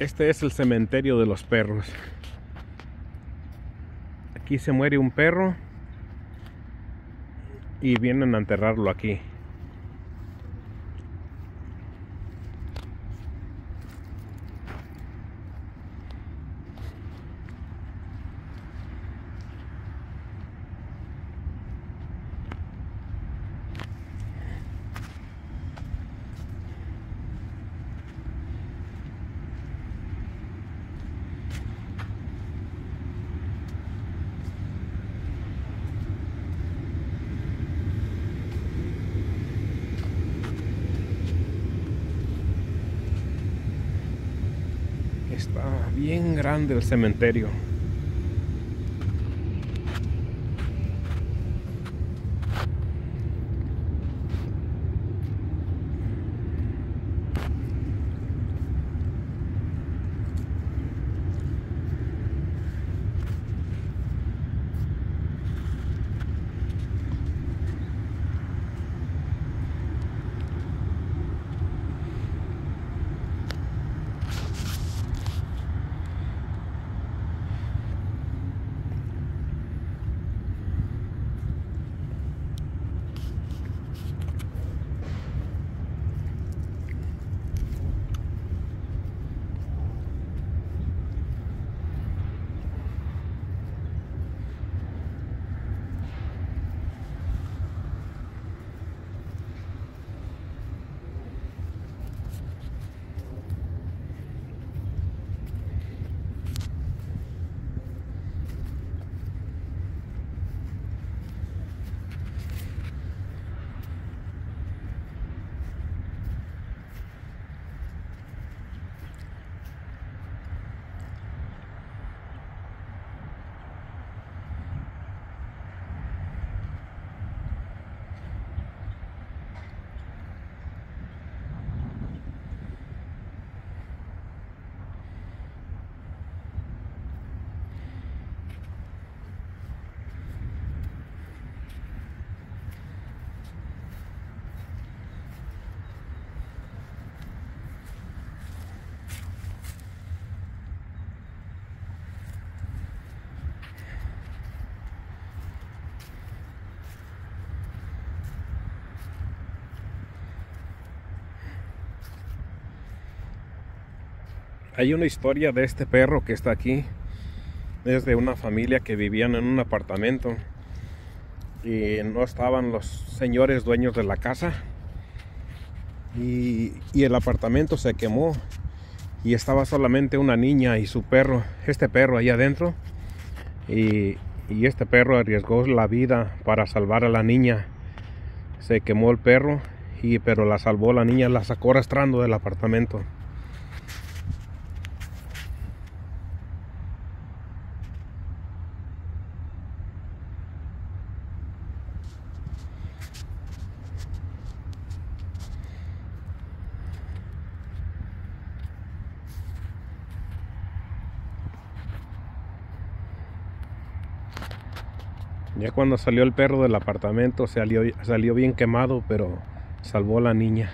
Este es el cementerio de los perros. Aquí se muere un perro y vienen a enterrarlo aquí. Está bien grande el cementerio. Hay una historia de este perro que está aquí. Es de una familia que vivían en un apartamento y no estaban los señores dueños de la casa. Y, y el apartamento se quemó y estaba solamente una niña y su perro, este perro ahí adentro. Y, y este perro arriesgó la vida para salvar a la niña. Se quemó el perro, y, pero la salvó la niña, la sacó arrastrando del apartamento. Ya cuando salió el perro del apartamento salió, salió bien quemado, pero salvó a la niña.